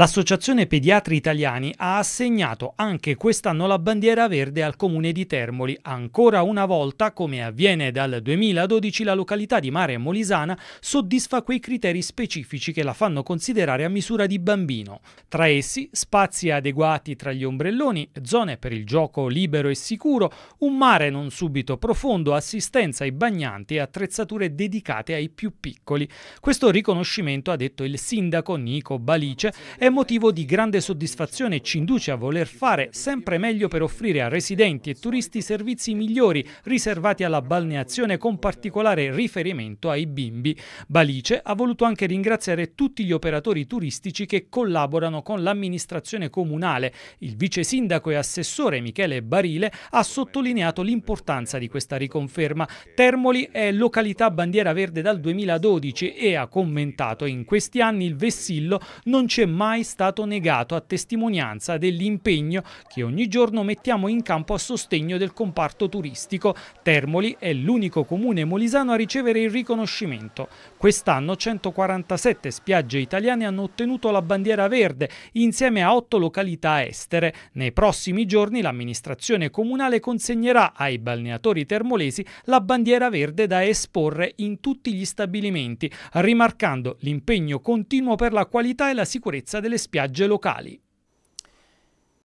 L'Associazione Pediatri Italiani ha assegnato anche quest'anno la bandiera verde al comune di Termoli. Ancora una volta, come avviene dal 2012, la località di Mare Molisana soddisfa quei criteri specifici che la fanno considerare a misura di bambino. Tra essi, spazi adeguati tra gli ombrelloni, zone per il gioco libero e sicuro, un mare non subito profondo, assistenza ai bagnanti e attrezzature dedicate ai più piccoli. Questo riconoscimento, ha detto il sindaco Nico Balice, è motivo di grande soddisfazione e ci induce a voler fare sempre meglio per offrire a residenti e turisti servizi migliori riservati alla balneazione con particolare riferimento ai bimbi. Balice ha voluto anche ringraziare tutti gli operatori turistici che collaborano con l'amministrazione comunale. Il vice sindaco e assessore Michele Barile ha sottolineato l'importanza di questa riconferma. Termoli è località bandiera verde dal 2012 e ha commentato in questi anni il vessillo non c'è mai mai stato negato a testimonianza dell'impegno che ogni giorno mettiamo in campo a sostegno del comparto turistico. Termoli è l'unico comune molisano a ricevere il riconoscimento. Quest'anno 147 spiagge italiane hanno ottenuto la bandiera verde insieme a otto località estere. Nei prossimi giorni l'amministrazione comunale consegnerà ai balneatori termolesi la bandiera verde da esporre in tutti gli stabilimenti, rimarcando l'impegno continuo per la qualità e la sicurezza delle spiagge locali.